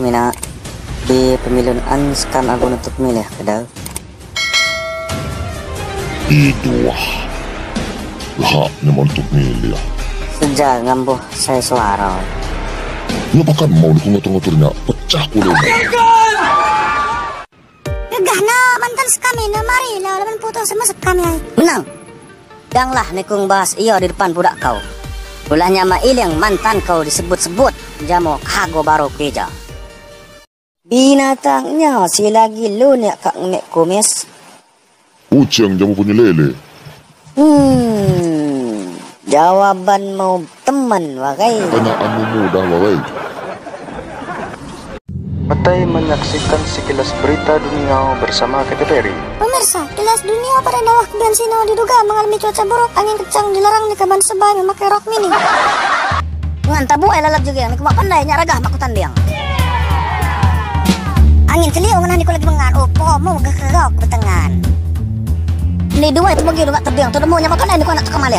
Mina di pemilihan skam aku untuk milih kedal. Idua. Lahak naman untuk milih. Sejak ngambuh saya suara. Nga bahkan mau dikungatur-ngaturnya, pecah kulit. Gagah na, mantan sekami na mari lah lawan putus sama sekami ay. Menang. Janganlah nekung bahas iyo di depan budak kau. Ulahnya ma iling mantan kau disebut-sebut. Jamu kago baru keja. Binatangnya si lagi lunak kak ngemek kumis. Uceng jamu punya lele. Hmm, jawaban mau teman wakai. Tanyaanmu mudah, wawai. Matai menyaksikan sekilas berita dunia bersama Perry. Pemirsa, kilas dunia pada dawah Bensino diduga mengalami cuaca buruk, angin kencang dilarang di kaban sebay memakai rok mini. Ngan tabu ay lalag juga yang kumak pandai nyaragah makutan diang. ini ko lagi mangan-upo mo, magkakagaw ko tangan. Ni duwa, ito bagyo nga tabi ang tulo mo niya, makanayin ko anak ka mali